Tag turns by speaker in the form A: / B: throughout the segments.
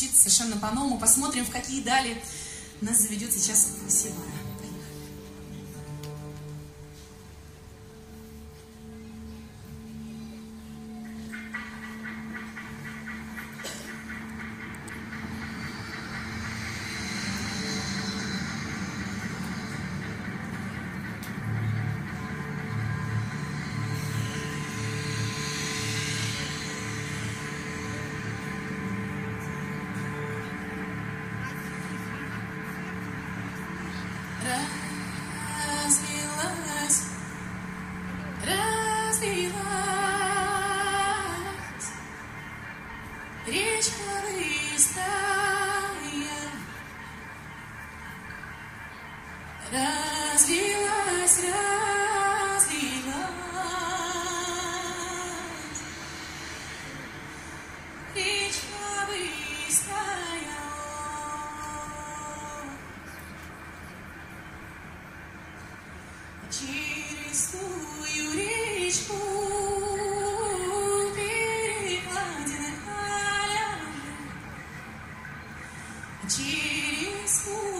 A: звучит совершенно по-новому. Посмотрим, в какие дали нас заведет сейчас Через ту речку перекладины через тую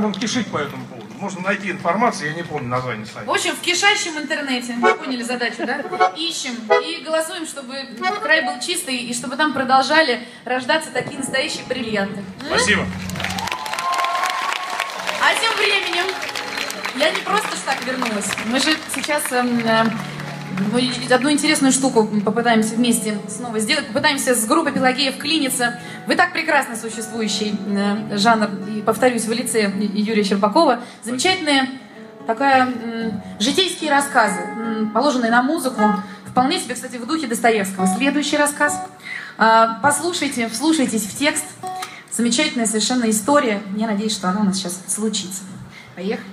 B: Там вон кишить по этому поводу. Можно найти информацию, я не помню название сайта.
C: В общем, в кишащем интернете, вы поняли задачу, да? Ищем и голосуем, чтобы край был чистый, и чтобы там продолжали рождаться такие настоящие бриллианты.
B: Спасибо.
C: А тем временем, я не просто ж так вернулась. Мы же сейчас эм, э, одну интересную штуку попытаемся вместе снова сделать. Попытаемся с группой Пелагея вклиниться в и так прекрасно существующий э, жанр, и повторюсь, в лице Юрия Щербакова. Замечательные такая житейские рассказы, положенные на музыку, вполне себе, кстати, в духе Достоевского. Следующий рассказ. А, Послушайте, вслушайтесь в текст. Замечательная совершенно история. Я надеюсь, что она у нас сейчас случится. Поехали.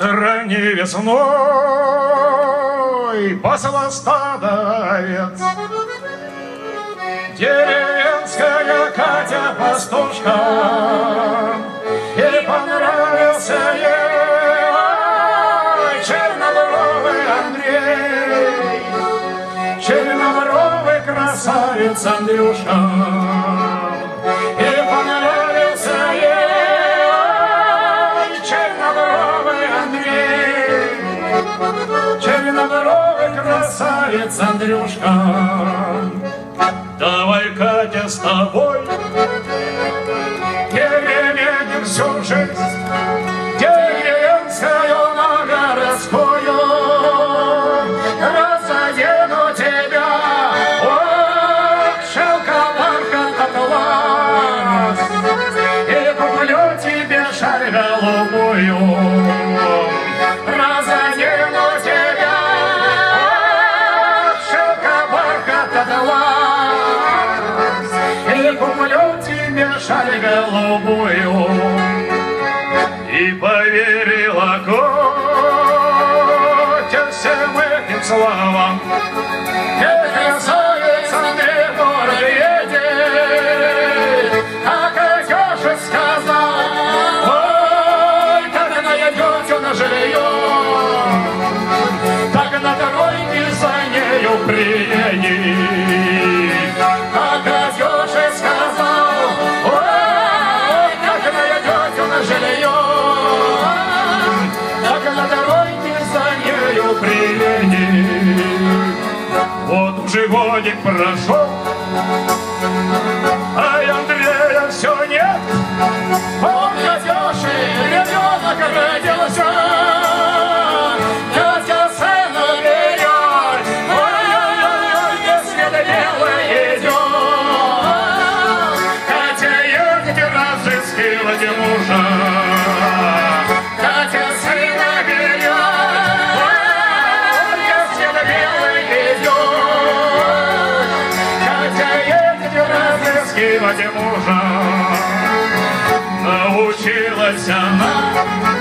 B: Ранней весной пасла стадо овец. Деревенская Катя пастушка, И понравился ей чернобровый Андрей, Чернобровый красавец Андрюшка. Чернобровый красавец Андрюшка. Давай, Катя, с тобой слава. Эх, красавица, ты город едет, как Алёша сказал, ой, как она идет, она жилье, так на дороге за нею приедет. годик прошел, а Андрея все нет, он ходешь и ребенок втримати мужа, научилась она.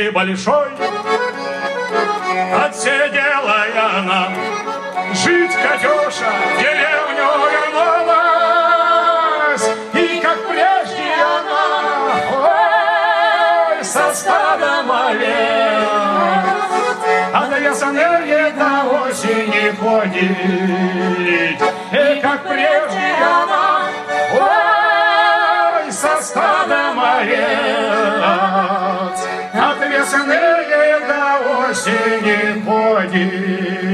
B: небольшой. Отсидела я нам жить, Катюша, в деревню вернулась. И как прежде она, ой, со стадом овец. А на ясонерье до осени ходит, и как прежде нас энергия до осени ходит.